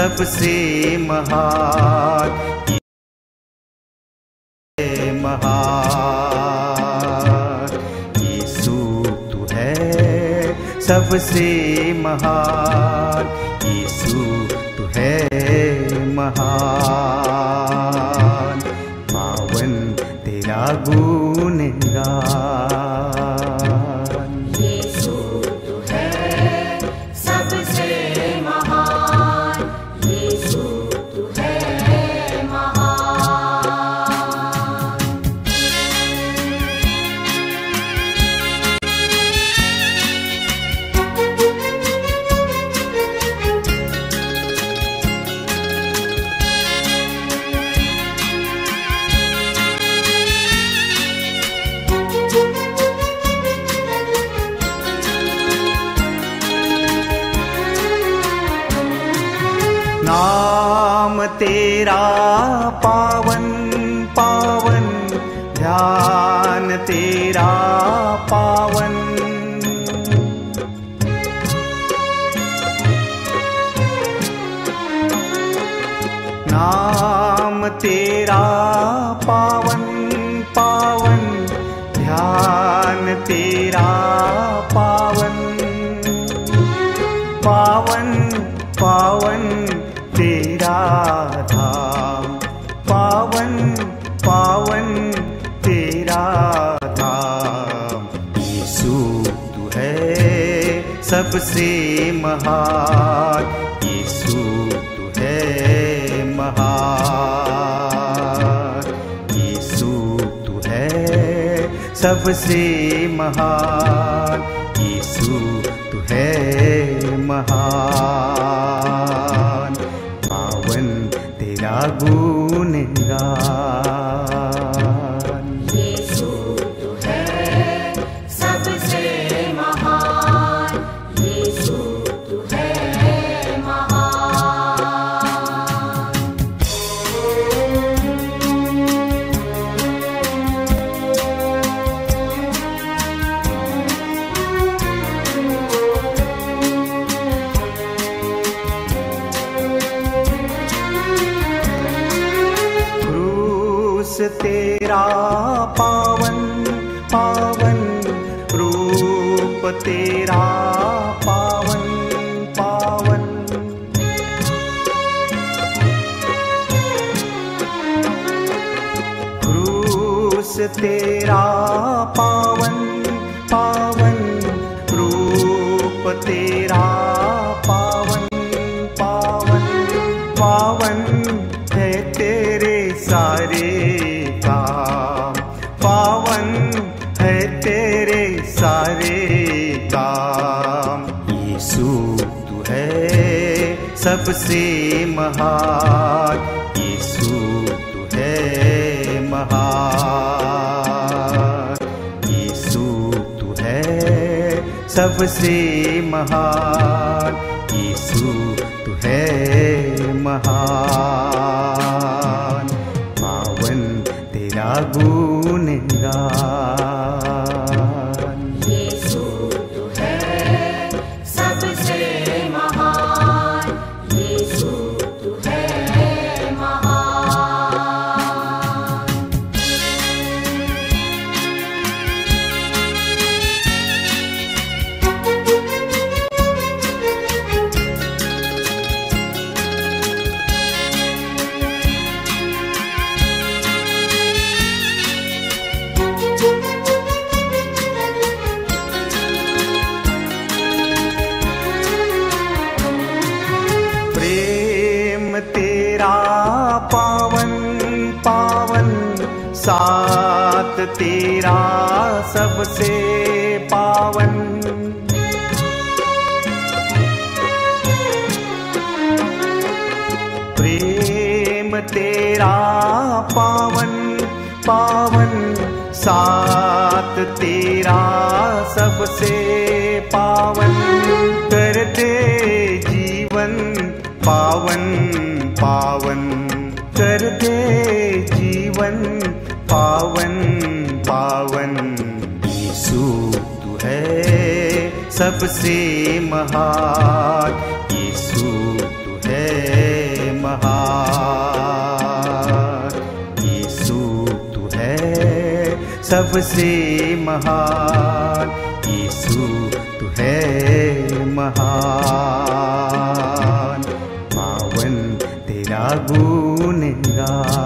सबसे महान। महान। यीशु तू है सबसे महान। यीशु तू है महान। तेरा पावन पावन, ध्यान तेरा पावन। नाम तेरा पावन पावन, ध्यान तेरा पावन। पावन पावन तेरा धाम पावन पावन, तेरा धाम। यीशु, तू है सबसे महान। यीशु, तू है महान। यीशु, तू है सबसे महान। यीशु, तू है महान। तेरा गुणगान तेरा पावन पावन रूप तेरा पावन पावन। रूस तेरा पावन पावन सबसे महान यीशु तू है महान। यीशु तू है सबसे महान। यीशु तू है महान। पावन तेरा गुणगान साथ तेरा सबसे पावन। प्रेम तेरा पावन पावन। साथ तेरा सबसे पावन। करते जीवन पावन पावन। करते जीवन पावन पावन यीशु तू है। सबसे महान यीशु तू है, महान यीशु तू है। सबसे महान यीशु तू है, महान। पावन तेरा गुणगान